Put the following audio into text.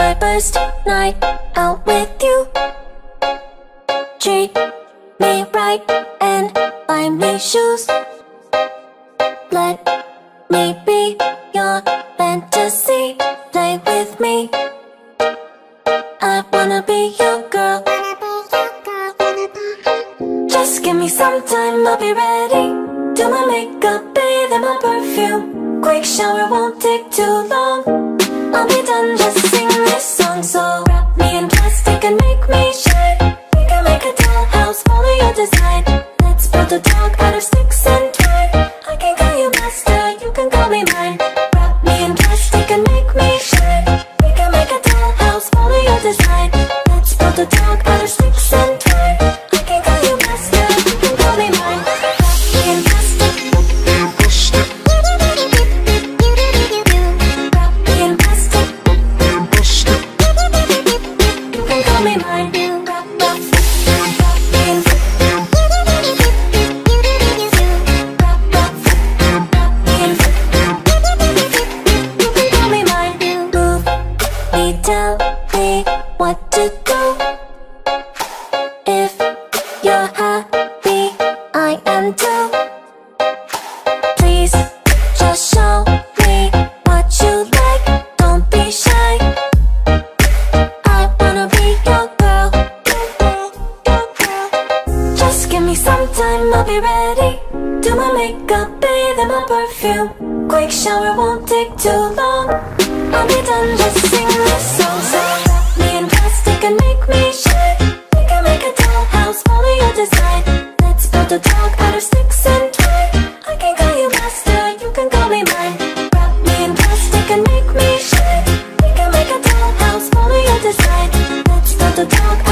my first night out with you. Treat me right and buy me shoes. Let me be your fantasy. Play with me. I wanna be your girl. Just give me some time, I'll be ready. Do my makeup, bathe in my perfume. Quick shower won't take too long. I'll be done, just sing make me shine. We can make a dollhouse, follow your design. Let's build a dog out of sticks and twine. I can call you master, you can call me mine. Wrap me in plastic and make me shine. We can make a dollhouse, follow your design Me, tell me what to do If you're happy, time, I'll be ready. Do my makeup, bathe in my perfume. Quick shower won't take too long. I'll be done, just sing this song So wrap me in plastic and make me shine. We can make a dollhouse, follow your design. Let's build a dog out of sticks and twine. I can call you master, you can call me mine. Wrap me in plastic and make me shine. We can make a dollhouse, follow your design. Let's build a dog